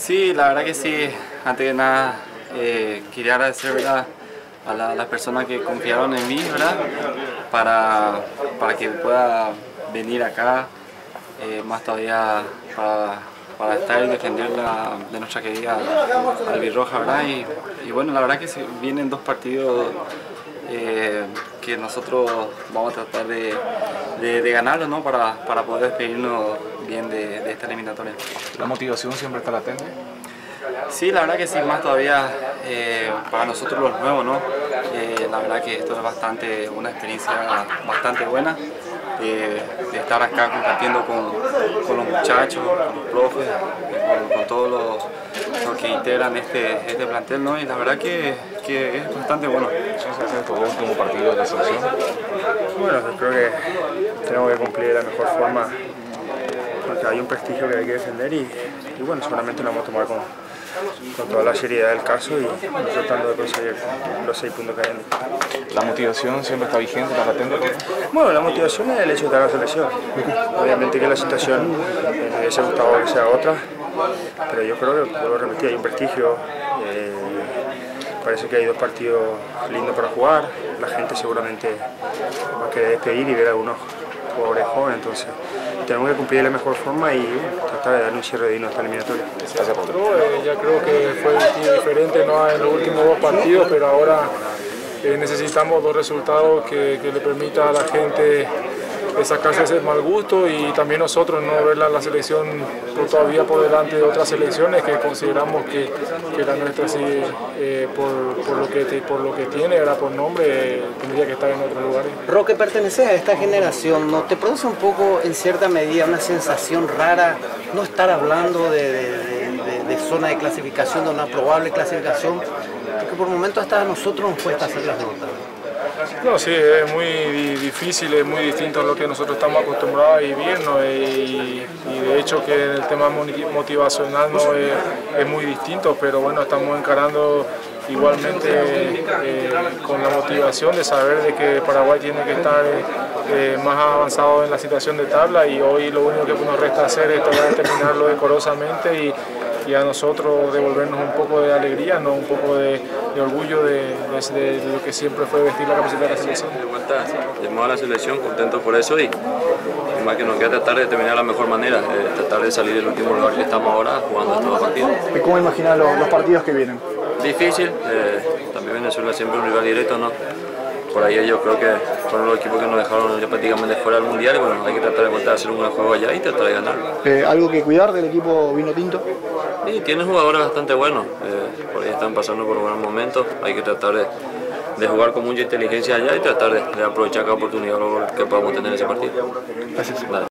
Sí, la verdad que sí. Antes de nada, eh, quería agradecer a las personas que confiaron en mí ¿verdad? Para, para que pueda venir acá, eh, más todavía para, para, estar y defender la, de nuestra querida albirroja. ¿verdad? Y, bueno, la verdad que se vienen dos partidos eh, que nosotros vamos a tratar de, de, ganarlo ¿no? para, para poder despedirnos bien de, de, esta eliminatoria. ¿La motivación siempre está latente? Sí, la verdad que sí, más todavía eh, para nosotros los nuevos, ¿no? Eh, la verdad que esto es bastante, una experiencia bastante buena. De, de, estar acá compartiendo con, con, los muchachos, con los profes, con, con todos los, los, que integran este, este plantel, ¿no? Y la verdad que, que es bastante bueno. tu último partido de la selección? Bueno, yo creo que tenemos que cumplir de la mejor forma porque hay un prestigio que hay que defender y, y bueno, seguramente lo vamos a tomar con, con toda la seriedad del caso y tratando de conseguir los seis puntos que hay. ¿La motivación siempre está vigente, está latente? Bueno, la motivación es el hecho de estar en la selección. Obviamente que la situación me hubiese gustado que sea otra, pero yo creo que, vuelvo a repetir, hay un prestigio. Eh, parece que hay dos partidos lindos para jugar, la gente seguramente va a querer despedir y ver a jugadores jóvenes, entonces tenemos que cumplir de la mejor forma y tratar de darle un cierre digno a esta eliminatoria. Gracias, eh, ya creo que fue diferente ¿no? en los últimos dos partidos, pero ahora eh, necesitamos dos resultados que, que le permitan a la gente sacarse ese mal gusto y también nosotros no ver la, selección todavía por delante de otras selecciones que consideramos que, que la nuestra sí, eh, por, lo que, por lo que tiene, era por nombre, eh, tendría que estar en otros lugares. Roque, perteneces a esta generación, ¿no te produce un poco en cierta medida una sensación rara no estar hablando de zona de clasificación, de una probable clasificación? Porque por momentos hasta a nosotros nos cuesta hacer las notas. No, sí, es muy difícil, es muy distinto a lo que nosotros estamos acostumbrados a vivir, ¿no? y, y, de hecho que el tema motivacional no es, muy distinto, pero bueno, estamos encarando igualmente eh, con la motivación de saber de que Paraguay tiene que estar eh, más avanzado en la situación de tabla y hoy lo único que nos resta hacer es terminarlo decorosamente y, y a nosotros devolvernos un poco de alegría, ¿no? un poco de, de orgullo de, de, de, lo que siempre fue vestir la camiseta de la selección. De vuelta, llamado a la selección, contento por eso y, y más que nos queda tratar de terminar de la mejor manera, eh, tratar de salir del último lugar que estamos ahora jugando estos dos partidos. ¿Y cómo imaginas los, los partidos que vienen? Difícil, eh, también Venezuela siempre un rival directo, ¿no? Por ahí yo creo que fueron los equipos que nos dejaron ya prácticamente fuera del mundial y bueno, hay que tratar de volver a hacer un buen juego allá y tratar de ganar. Eh, ¿Algo que cuidar del equipo vino tinto? Sí, tiene jugadores bastante buenos, eh, por ahí están pasando por buenos momentos, hay que tratar de, de jugar con mucha inteligencia allá y tratar de, de aprovechar cada oportunidad que podamos tener en ese partido. Gracias. Vale.